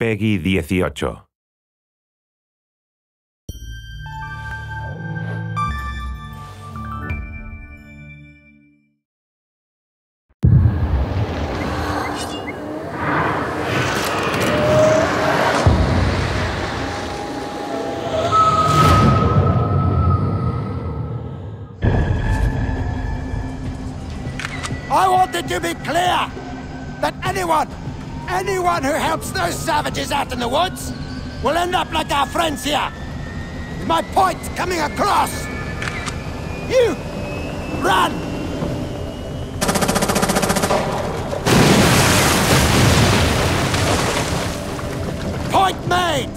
Peggy 18. I want it to be clear that anyone, anyone who helps those savages out in the woods will end up like our friends here. Is my point coming across? You, run! Point made!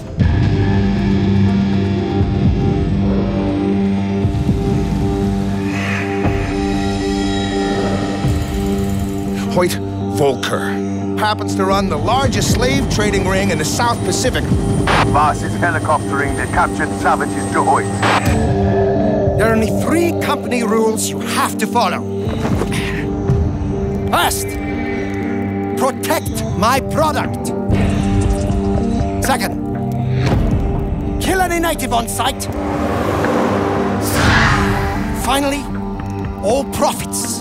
Hoyt Volker. Happens to run the largest slave trading ring in the South Pacific. Vaas is helicoptering the captured savages to Hoyt. There are only three company rules you have to follow. First, protect my product. Second, kill any native on sight. Finally, all profits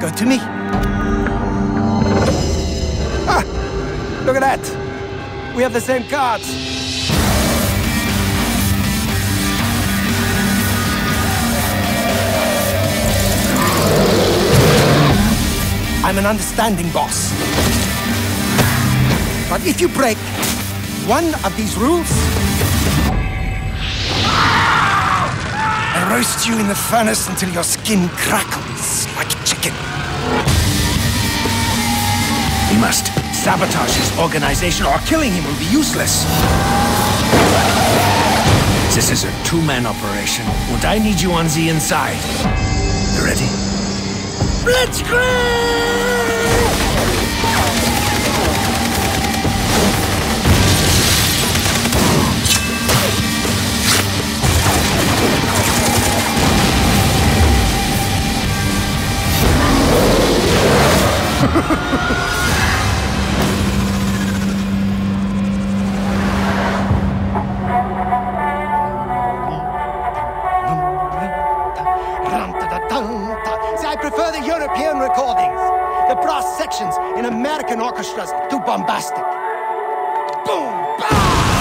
go to me. Look at that. We have the same cards. I'm an understanding boss. But if you break one of these rules, I roast you in the furnace until your skin crackles like chicken. We must sabotage his organization or killing him will be useless. This is a two-man operation, and I need you on the inside. You ready? See, I prefer the European recordings. The brass sections in American orchestras too bombastic. Boom! Bah!